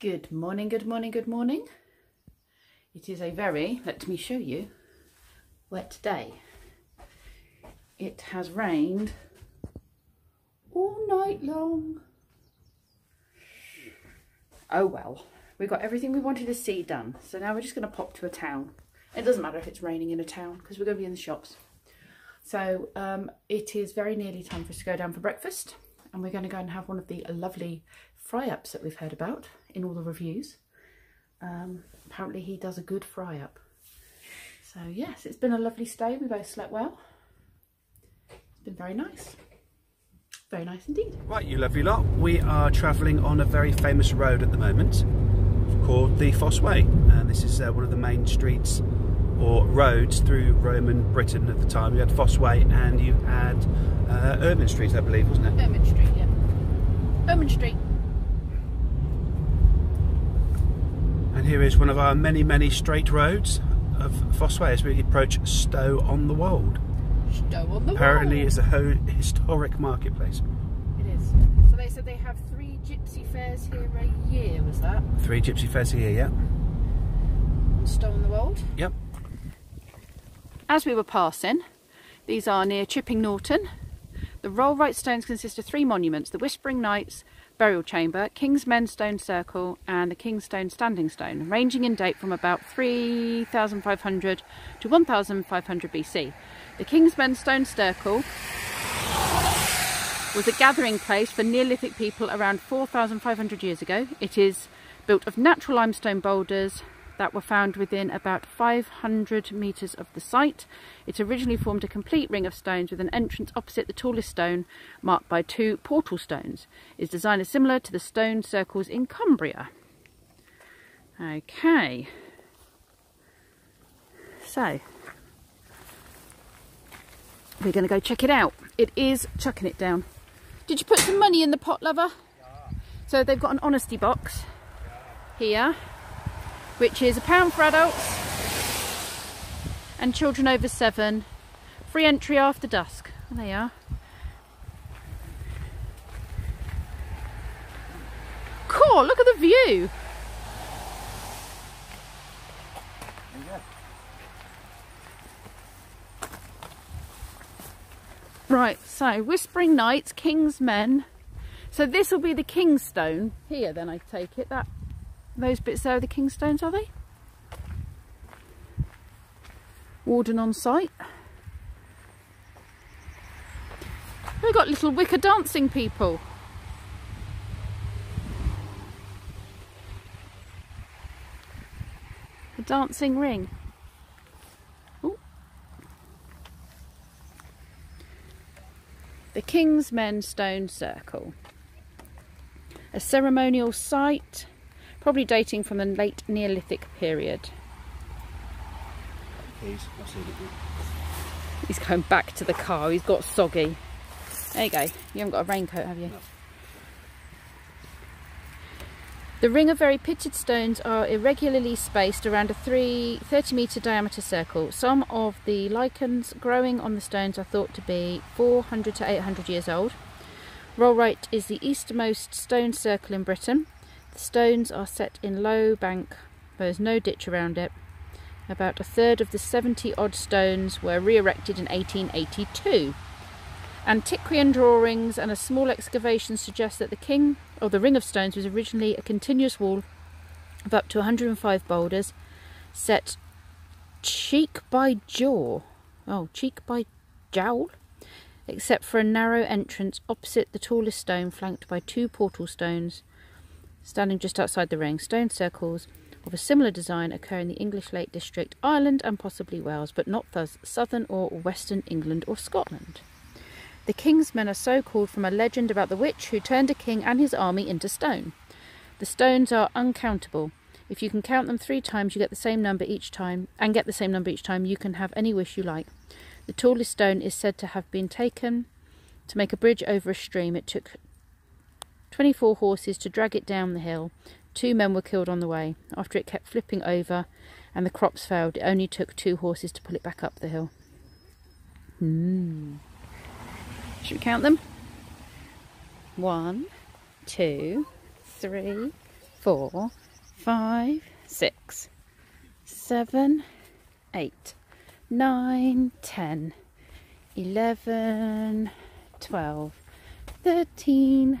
Good morning, good morning, good morning. It is a very, let me show you, wet day. It has rained all night long. Oh well, we got everything we wanted to see done. So now we're just going to pop to a town. It doesn't matter if it's raining in a town because we're going to be in the shops. So um, it is very nearly time for us to go down for breakfast and we're going to go and have one of the lovely fry-ups that we've heard about in all the reviews. Um, apparently he does a good fry-up. So yes, it's been a lovely stay. We both slept well. It's been very nice. Very nice indeed. Right, you lovely lot. We are travelling on a very famous road at the moment called the Fosse Way. And this is uh, one of the main streets or roads through Roman Britain at the time. You had Fosse Way and you had uh, Ermine Street, I believe, wasn't it? Ermine Street, yeah. Ermine Street. Here is one of our many, many straight roads of Fosse Way as we approach Stow on the Wold. Stow on the Apparently Wold. it's a historic marketplace. It is. So they said they have three gypsy fairs here a year, was that? Three gypsy fairs here, yeah? On Stow on the Wold. Yep. As we were passing, these are near Chipping Norton. The Rollright stones consist of three monuments, the Whispering Knights Burial Chamber, King's Men Stone Circle and the King's Stone Standing Stone, ranging in date from about 3500 to 1500 BC. The King's Men Stone Circle was a gathering place for Neolithic people around 4,500 years ago. It is built of natural limestone boulders that were found within about 500 metres of the site. It originally formed a complete ring of stones with an entrance opposite the tallest stone marked by two portal stones. Its design is similar to the stone circles in Cumbria. Okay. So, we're going to go check it out. It is chucking it down. Did you put some money in the pot, lover? So they've got an honesty box here which is a pound for adults and children over seven. Free entry after dusk. Oh, there they are. Cool, look at the view. Right, so Whispering Knights, King's Men. So this will be the King's Stone here then I take it. That those bits there are the Kingstones, are they? Warden on site. We've got little wicker dancing people. A dancing ring. The King's Men Stone Circle. A ceremonial site probably dating from the late Neolithic period. He's going back to the car, he's got soggy. There you go, you haven't got a raincoat have you? No. The ring of very pitted stones are irregularly spaced around a three, 30 metre diameter circle. Some of the lichens growing on the stones are thought to be 400 to 800 years old. Rollright is the easternmost stone circle in Britain. The stones are set in low bank, there's no ditch around it. About a third of the 70 odd stones were re erected in 1882. Antiquarian drawings and a small excavation suggest that the king or the ring of stones was originally a continuous wall of up to 105 boulders set cheek by jaw. Oh, cheek by jowl except for a narrow entrance opposite the tallest stone flanked by two portal stones standing just outside the ring. Stone circles of a similar design occur in the English Lake District, Ireland and possibly Wales, but not thus southern or western England or Scotland. The King's Men are so called from a legend about the witch who turned a king and his army into stone. The stones are uncountable. If you can count them three times, you get the same number each time, and get the same number each time, you can have any wish you like. The tallest stone is said to have been taken to make a bridge over a stream. It took 24 horses to drag it down the hill. Two men were killed on the way. After it kept flipping over and the crops failed, it only took two horses to pull it back up the hill. Hmm. Should we count them? One, two, three, four, five, six, seven, eight, nine, ten, eleven, twelve, thirteen,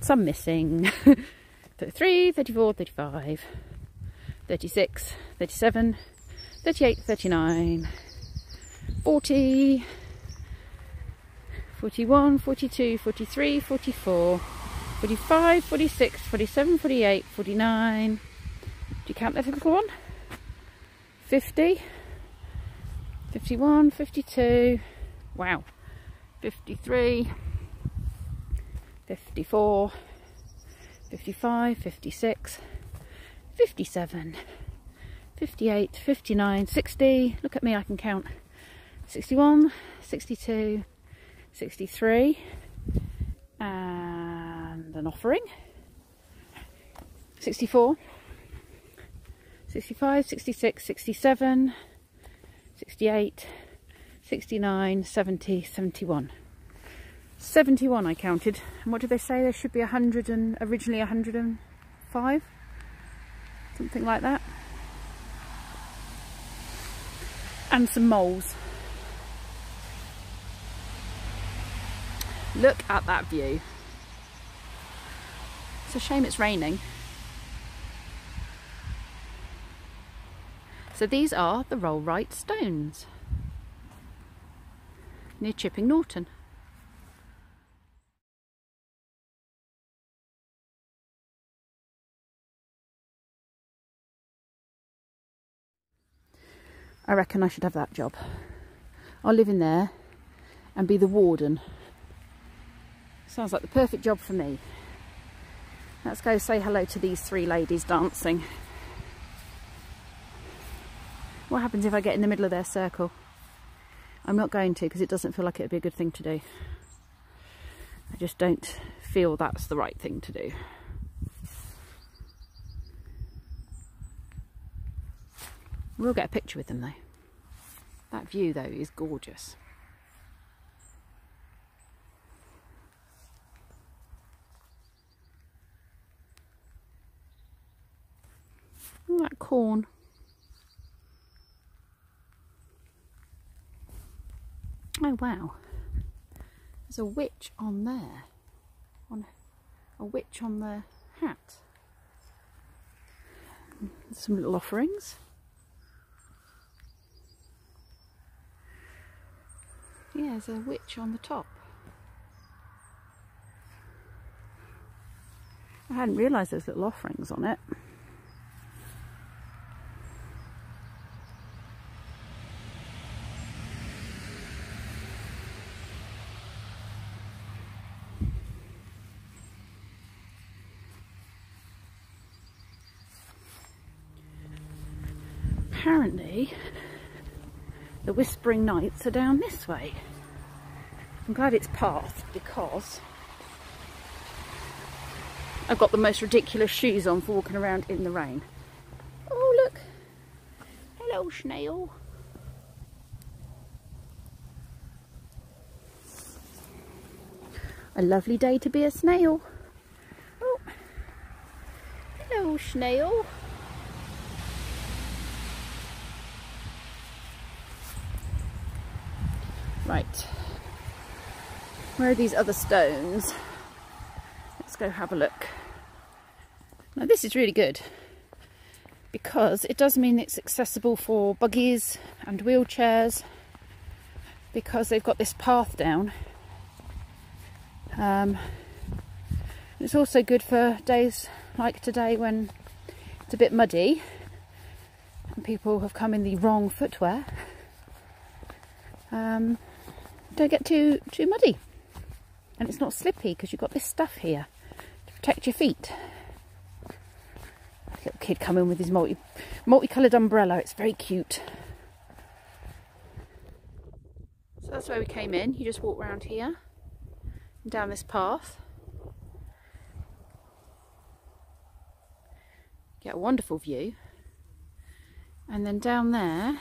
some missing, 33, 34, 35, 36, 37, 38, 39, 40, 41, 42, 43, 44, 45, 46, 47, 48, 49. Do you count that little one? 50, 51, 52, wow, 53, 54, 55, 56, 57, 58, 59, 60. Look at me, I can count. 61, 62, 63 and an offering 64 65 66 67 68 69 70 71 71 I counted and what did they say there should be 100 and originally 105 something like that and some moles Look at that view. It's a shame it's raining. So these are the Rollright Stones near Chipping Norton. I reckon I should have that job. I'll live in there and be the warden Sounds like the perfect job for me. Let's go say hello to these three ladies dancing. What happens if I get in the middle of their circle? I'm not going to because it doesn't feel like it would be a good thing to do. I just don't feel that's the right thing to do. We'll get a picture with them though. That view though is gorgeous. that corn. Oh wow. There's a witch on there. On a witch on the hat. Some little offerings. Yeah, there's a witch on the top. I hadn't realised there's little offerings on it. apparently the Whispering Knights are down this way. I'm glad it's pathed because I've got the most ridiculous shoes on for walking around in the rain. Oh look, hello snail. A lovely day to be a snail. Oh, hello snail. Right. Where are these other stones? Let's go have a look. Now this is really good because it does mean it's accessible for buggies and wheelchairs because they've got this path down. Um, it's also good for days like today when it's a bit muddy and people have come in the wrong footwear. Um, don't get too too muddy and it's not slippy because you've got this stuff here to protect your feet Little kid come in with his multi multicoloured umbrella. It's very cute. So that's where we came in. You just walk round here and down this path. Get a wonderful view. And then down there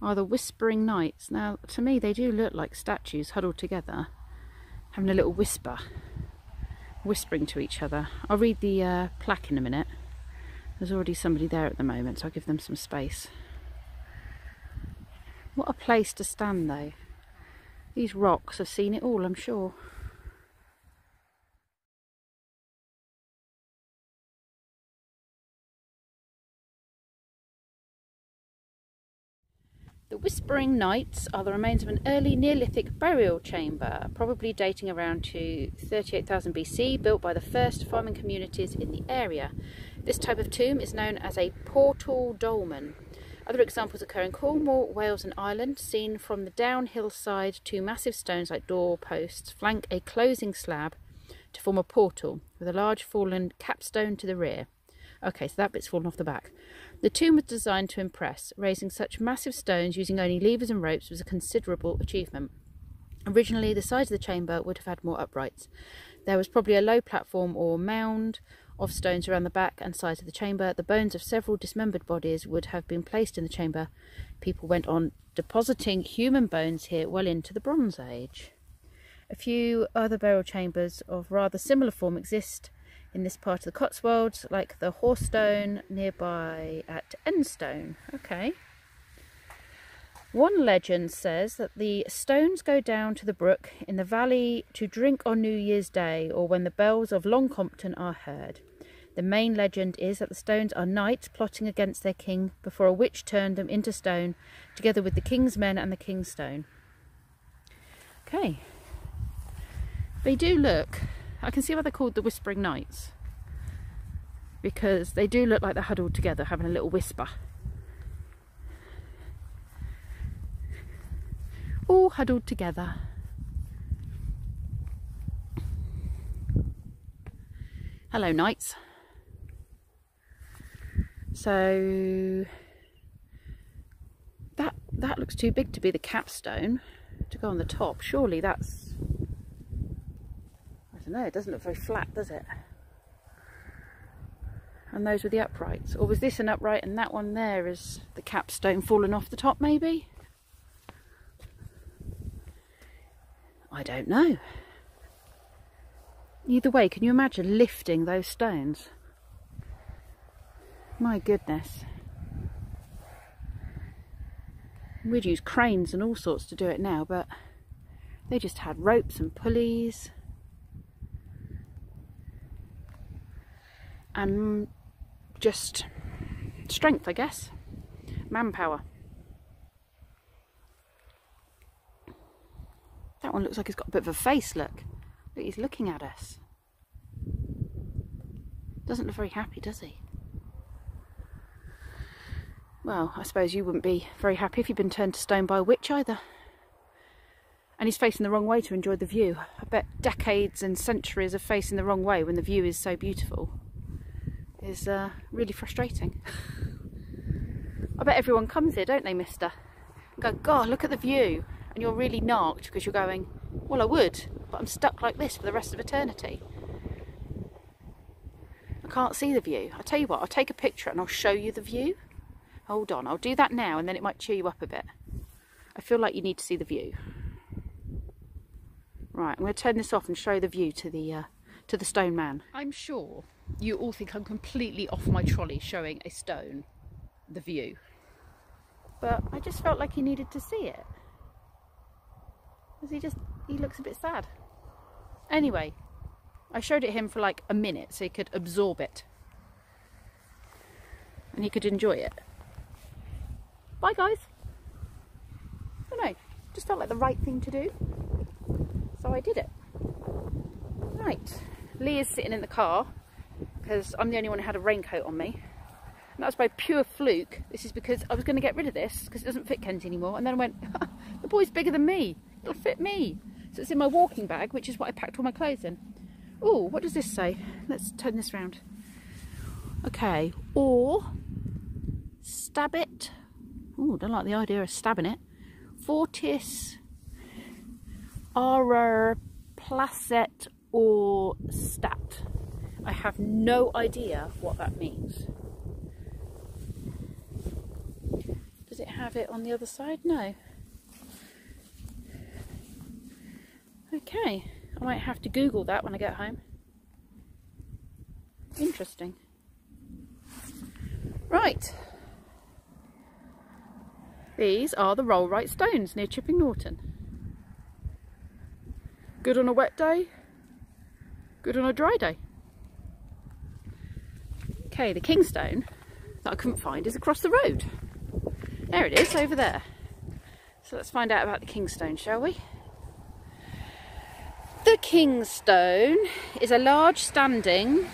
are the Whispering Knights. Now, to me, they do look like statues huddled together, having a little whisper, whispering to each other. I'll read the uh, plaque in a minute. There's already somebody there at the moment, so I'll give them some space. What a place to stand, though. These rocks have seen it all, I'm sure. The Whispering Knights are the remains of an early Neolithic burial chamber, probably dating around to 38,000 BC, built by the first farming communities in the area. This type of tomb is known as a portal dolmen. Other examples occur in Cornwall, Wales and Ireland. Seen from the downhill side, two massive stones like door posts flank a closing slab to form a portal, with a large fallen capstone to the rear. Okay, so that bit's fallen off the back. The tomb was designed to impress. Raising such massive stones using only levers and ropes was a considerable achievement. Originally, the size of the chamber would have had more uprights. There was probably a low platform or mound of stones around the back and sides of the chamber. The bones of several dismembered bodies would have been placed in the chamber. People went on depositing human bones here well into the Bronze Age. A few other burial chambers of rather similar form exist in this part of the Cotswolds, like the Hoarstone nearby at Enstone. Okay. One legend says that the stones go down to the brook in the valley to drink on New Year's Day or when the bells of Long Compton are heard. The main legend is that the stones are knights plotting against their king before a witch turned them into stone, together with the king's men and the king's stone. Okay. They do look I can see why they're called the Whispering Knights. Because they do look like they're huddled together, having a little whisper. All huddled together. Hello, knights. So that that looks too big to be the capstone to go on the top. Surely that's don't know, it doesn't look very flat, does it? And those were the uprights. Or was this an upright and that one there is the capstone falling off the top, maybe? I don't know. Either way, can you imagine lifting those stones? My goodness. We'd use cranes and all sorts to do it now, but they just had ropes and pulleys. And just strength, I guess, manpower. That one looks like he's got a bit of a face, look. Look, he's looking at us. Doesn't look very happy, does he? Well, I suppose you wouldn't be very happy if you'd been turned to stone by a witch either. And he's facing the wrong way to enjoy the view. I bet decades and centuries of facing the wrong way when the view is so beautiful is uh, really frustrating. I bet everyone comes here, don't they, mister? And go, God, look at the view. And you're really knocked because you're going, well, I would, but I'm stuck like this for the rest of eternity. I can't see the view. I'll tell you what, I'll take a picture and I'll show you the view. Hold on, I'll do that now and then it might cheer you up a bit. I feel like you need to see the view. Right, I'm going to turn this off and show the view to the uh, to the stone man. I'm sure you all think I'm completely off my trolley showing a stone the view. But I just felt like he needed to see it. Because he just, he looks a bit sad. Anyway, I showed it him for like a minute so he could absorb it. And he could enjoy it. Bye guys. I don't know, just felt like the right thing to do. So I did it. Right, Lee is sitting in the car because I'm the only one who had a raincoat on me. And that was by pure fluke. This is because I was going to get rid of this because it doesn't fit Kent anymore. And then I went, the boy's bigger than me. It'll fit me. So it's in my walking bag, which is what I packed all my clothes in. Oh, what does this say? Let's turn this round. Okay, or stab it. Oh, don't like the idea of stabbing it. Fortis Arer Placet or Stat. I have no idea what that means. Does it have it on the other side? No. Okay, I might have to Google that when I get home. Interesting. Right. These are the Rollright Stones near Chipping Norton. Good on a wet day, good on a dry day. Okay, the Kingstone that I couldn't find is across the road. There it is, over there. So let's find out about the Kingstone, shall we? The Kingstone is a large standing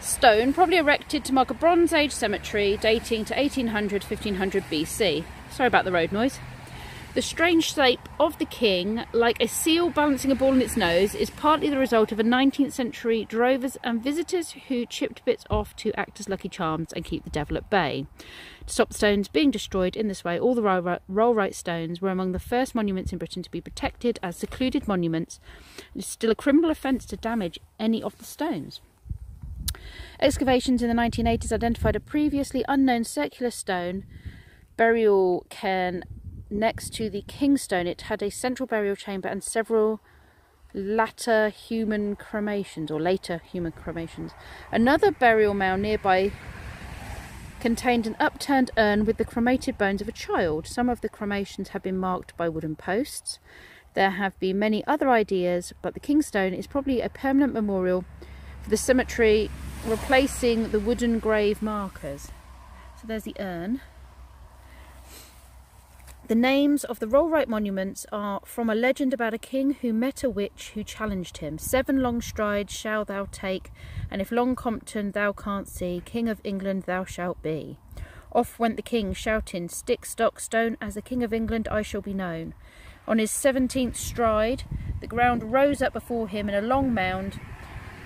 stone, probably erected to mark a Bronze Age cemetery dating to 1800 1500 BC. Sorry about the road noise. The strange shape of the king, like a seal balancing a ball in its nose, is partly the result of a 19th century drovers and visitors who chipped bits off to act as lucky charms and keep the devil at bay. To stop stones being destroyed in this way, all the Rollright stones were among the first monuments in Britain to be protected as scheduled monuments. It is still a criminal offence to damage any of the stones. Excavations in the 1980s identified a previously unknown circular stone burial cairn next to the Kingstone. It had a central burial chamber and several latter human cremations or later human cremations. Another burial mound nearby contained an upturned urn with the cremated bones of a child. Some of the cremations have been marked by wooden posts. There have been many other ideas, but the Kingstone is probably a permanent memorial for the cemetery replacing the wooden grave markers. So there's the urn. The names of the Rollright monuments are from a legend about a king who met a witch who challenged him. Seven long strides shall thou take, and if Long Compton thou can't see, King of England thou shalt be. Off went the king, shouting, Stick, stock, stone, as the King of England I shall be known. On his seventeenth stride, the ground rose up before him in a long mound,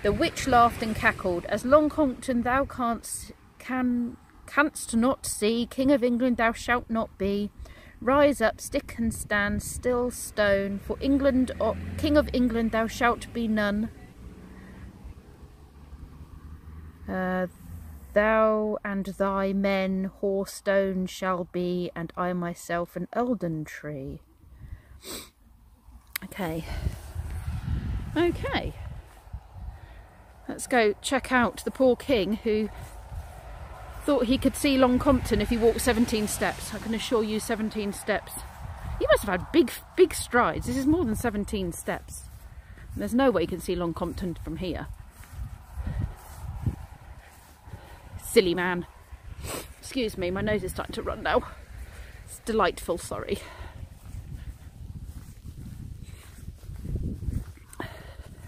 the witch laughed and cackled, As Long Compton thou canst, can, canst not see, King of England thou shalt not be. Rise up, stick and stand, still stone, for England, or King of England thou shalt be none. Uh, thou and thy men hoar stone shall be, and I myself an elden tree. Okay. Okay. Let's go check out the poor king who thought he could see Long Compton if he walked 17 steps. I can assure you 17 steps. He must have had big, big strides. This is more than 17 steps. There's no way you can see Long Compton from here. Silly man. Excuse me, my nose is starting to run now. It's delightful, sorry.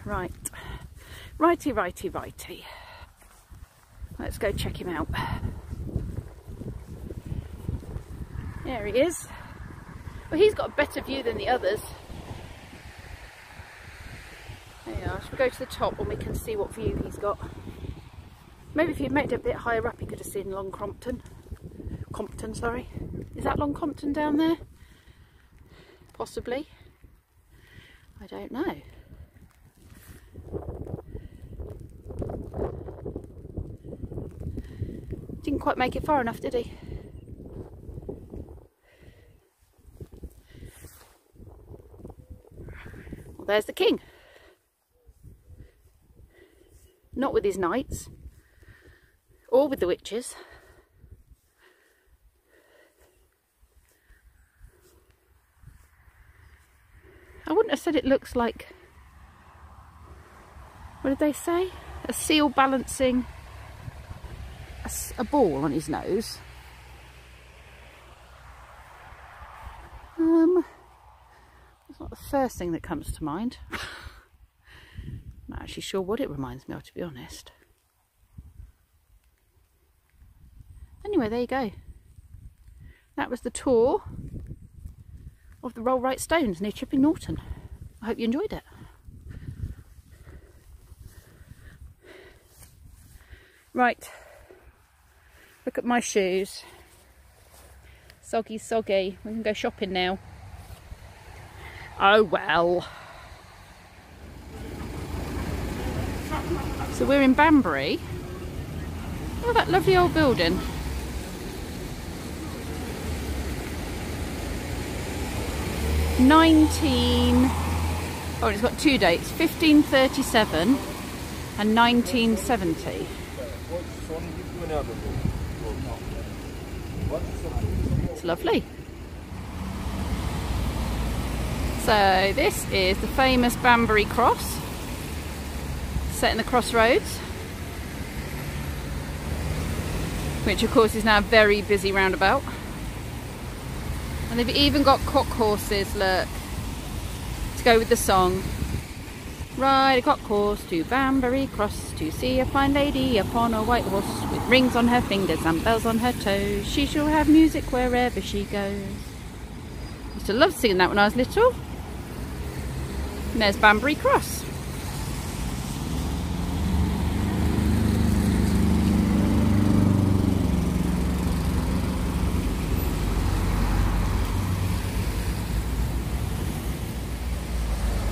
Right. Righty, righty, righty. Let's go check him out. There he is. Well, he's got a better view than the others. There you are. Should we go to the top and we can see what view he's got? Maybe if he'd made it a bit higher up, he could have seen Long Compton. Compton, sorry. Is that Long Compton down there? Possibly. I don't know. Didn't quite make it far enough, did he? There's the king. Not with his knights, or with the witches. I wouldn't have said it looks like, what did they say? A seal balancing a, a ball on his nose. Um, that's not the first thing that comes to mind. Not actually sure what it reminds me of, to be honest. Anyway, there you go. That was the tour of the Rollright Stones near Chipping Norton. I hope you enjoyed it. Right, look at my shoes. Soggy, soggy. We can go shopping now. Oh well. So we're in Banbury. Oh, that lovely old building. Nineteen. Oh, it's got two dates: fifteen thirty-seven and nineteen seventy. It's lovely. So this is the famous Banbury Cross, set in the crossroads, which of course is now a very busy roundabout. And they've even got cock horses, look, to go with the song. Ride a cock horse to Banbury Cross to see a fine lady upon a white horse with rings on her fingers and bells on her toes. She shall have music wherever she goes. I used to love singing that when I was little. And there's Banbury Cross.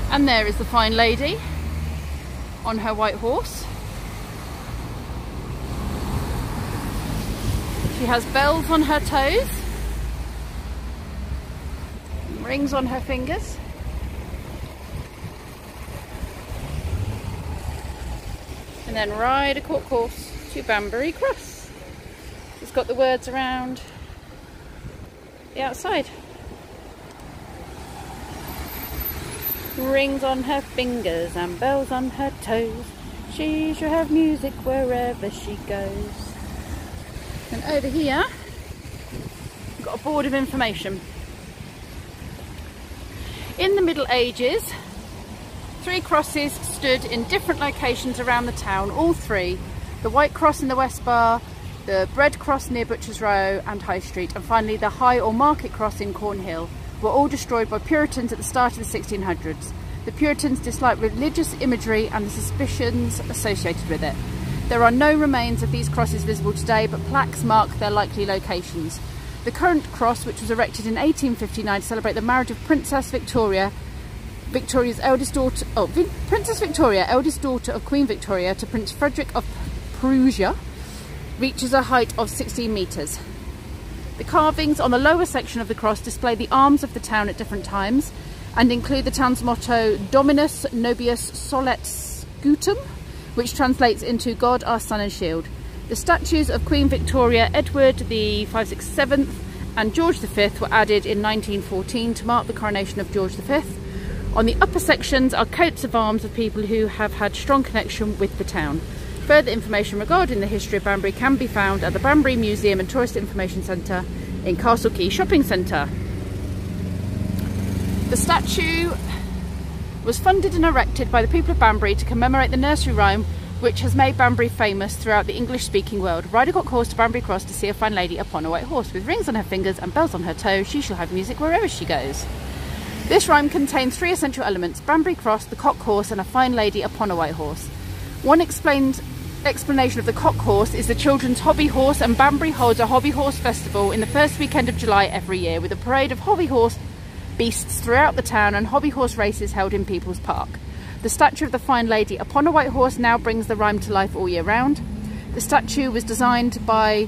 And there is the fine lady on her white horse. She has bells on her toes, rings on her fingers. And then ride a court horse to Banbury Cross. It's got the words around the outside. Rings on her fingers and bells on her toes. She shall have music wherever she goes. And over here, we've got a board of information. In the Middle Ages, three crosses stood in different locations around the town, all three. The White Cross in the West Bar, the Bread Cross near Butcher's Row and High Street, and finally the High or Market Cross in Cornhill were all destroyed by Puritans at the start of the 1600s. The Puritans disliked religious imagery and the suspicions associated with it. There are no remains of these crosses visible today, but plaques mark their likely locations. The current cross, which was erected in 1859 to celebrate the marriage of Princess Victoria, Victoria's eldest daughter, oh, Princess Victoria, eldest daughter of Queen Victoria, to Prince Frederick of Prussia, reaches a height of 16 metres. The carvings on the lower section of the cross display the arms of the town at different times and include the town's motto Dominus Nobius Solet Scutum, which translates into God, our Sun and Shield. The statues of Queen Victoria, Edward the 567th and George V were added in 1914 to mark the coronation of George V. On the upper sections are coats of arms of people who have had strong connection with the town. Further information regarding the history of Banbury can be found at the Banbury Museum and Tourist Information Centre in Castle Quay Shopping Centre. The statue was funded and erected by the people of Banbury to commemorate the nursery rhyme which has made Banbury famous throughout the English-speaking world. Rider cock horse to Banbury Cross to see a fine lady upon a white horse. With rings on her fingers and bells on her toes, she shall have music wherever she goes. This rhyme contains three essential elements, Banbury Cross, the cock horse and a fine lady upon a white horse. One explained explanation of the cock horse is the children's hobby horse and Banbury holds a hobby horse festival in the first weekend of July every year with a parade of hobby horse beasts throughout the town and hobby horse races held in People's Park. The statue of the fine lady upon a white horse now brings the rhyme to life all year round. The statue was designed by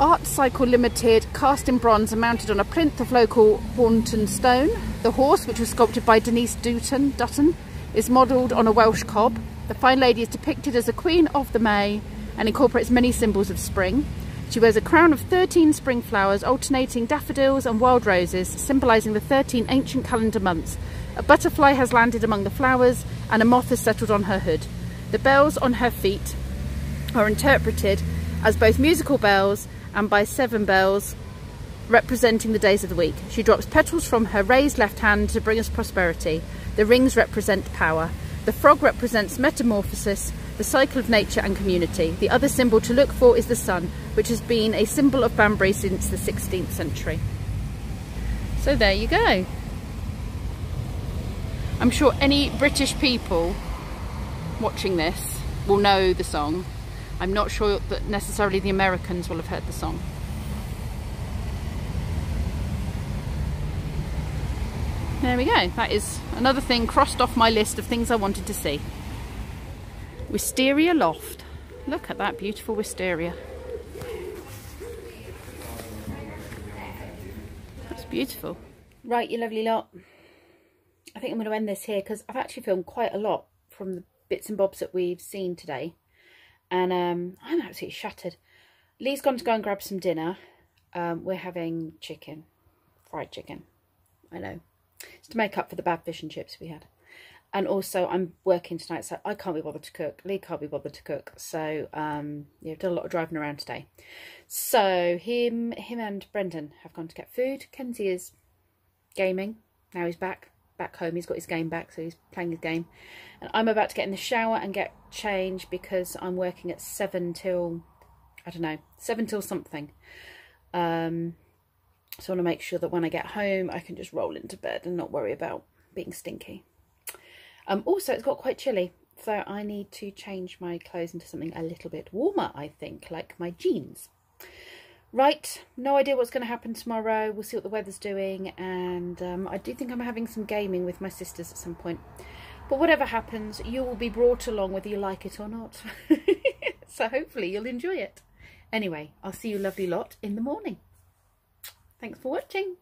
Art Cycle Limited, cast in bronze and mounted on a plinth of local Hornton stone. The horse, which was sculpted by Denise Dutton, Dutton, is modelled on a Welsh cob. The fine lady is depicted as a queen of the May and incorporates many symbols of spring. She wears a crown of 13 spring flowers, alternating daffodils and wild roses, symbolising the 13 ancient calendar months. A butterfly has landed among the flowers and a moth has settled on her hood. The bells on her feet are interpreted as both musical bells and by seven bells representing the days of the week. She drops petals from her raised left hand to bring us prosperity. The rings represent power. The frog represents metamorphosis the cycle of nature and community. The other symbol to look for is the sun, which has been a symbol of Banbury since the 16th century. So there you go. I'm sure any British people watching this will know the song. I'm not sure that necessarily the Americans will have heard the song. There we go. That is another thing crossed off my list of things I wanted to see. Wisteria Loft. Look at that beautiful wisteria. That's beautiful. Right, you lovely lot. I think I'm going to end this here because I've actually filmed quite a lot from the bits and bobs that we've seen today. And um, I'm absolutely shattered. Lee's gone to go and grab some dinner. Um, we're having chicken, fried chicken. I know. It's to make up for the bad fish and chips we had. And also, I'm working tonight, so I can't be bothered to cook. Lee can't be bothered to cook. So, um, yeah, I've done a lot of driving around today. So, him him and Brendan have gone to get food. Kenzie is gaming. Now he's back, back home. He's got his game back, so he's playing his game. And I'm about to get in the shower and get changed because I'm working at 7 till, I don't know, 7 till something. Um, so I want to make sure that when I get home, I can just roll into bed and not worry about being stinky. Um, also, it's got quite chilly, so I need to change my clothes into something a little bit warmer, I think, like my jeans. Right, no idea what's going to happen tomorrow. We'll see what the weather's doing, and um, I do think I'm having some gaming with my sisters at some point. But whatever happens, you will be brought along whether you like it or not. so hopefully you'll enjoy it. Anyway, I'll see you lovely lot in the morning. Thanks for watching.